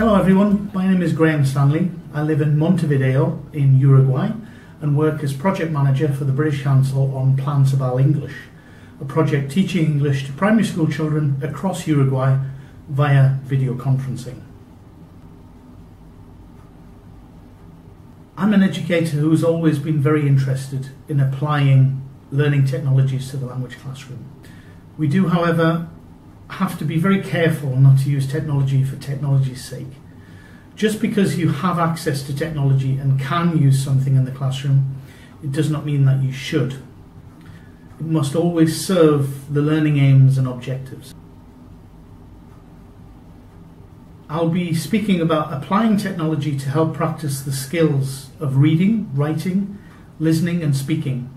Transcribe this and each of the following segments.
Hello everyone, my name is Graham Stanley. I live in Montevideo in Uruguay and work as project manager for the British Council on Plan Ceibal English, a project teaching English to primary school children across Uruguay via video conferencing. I'm an educator who's always been very interested in applying learning technologies to the language classroom. We do, however, have to be very careful not to use technology for technology's sake. Just because you have access to technology and can use something in the classroom, it does not mean that you should. It must always serve the learning aims and objectives. I'll be speaking about applying technology to help practice the skills of reading, writing, listening, and speaking.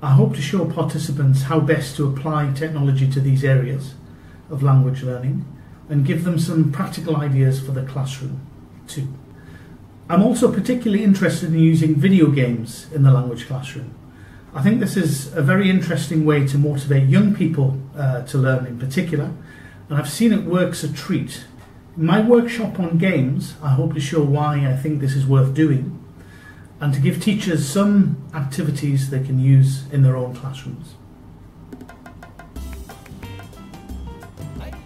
I hope to show participants how best to apply technology to these areas of language learning and give them some practical ideas for the classroom too. I'm also particularly interested in using video games in the language classroom. I think this is a very interesting way to motivate young people uh, to learn in particular, and I've seen it works a treat in my workshop on games, I hope to show why I think this is worth doing and to give teachers some activities they can use in their own classrooms.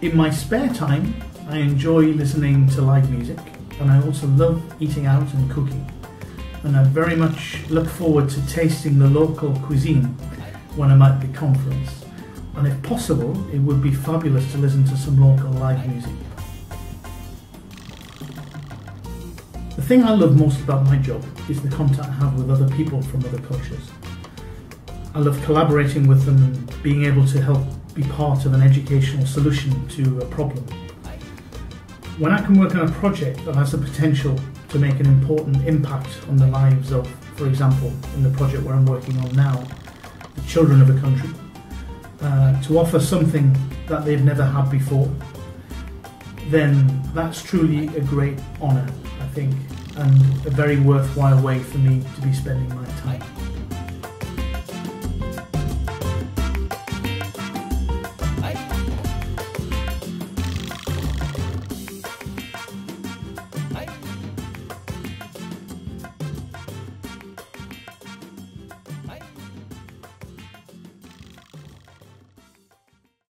In my spare time, I enjoy listening to live music and I also love eating out and cooking. And I very much look forward to tasting the local cuisine when I'm at the conference. And if possible, it would be fabulous to listen to some local live music. The thing I love most about my job is the contact I have with other people from other cultures. I love collaborating with them and being able to help be part of an educational solution to a problem. When I can work on a project that has the potential to make an important impact on the lives of, for example, in the project where I'm working on now, the children of a country, uh, to offer something that they've never had before, then that's truly a great honour I think, and a very worthwhile way for me to be spending my time.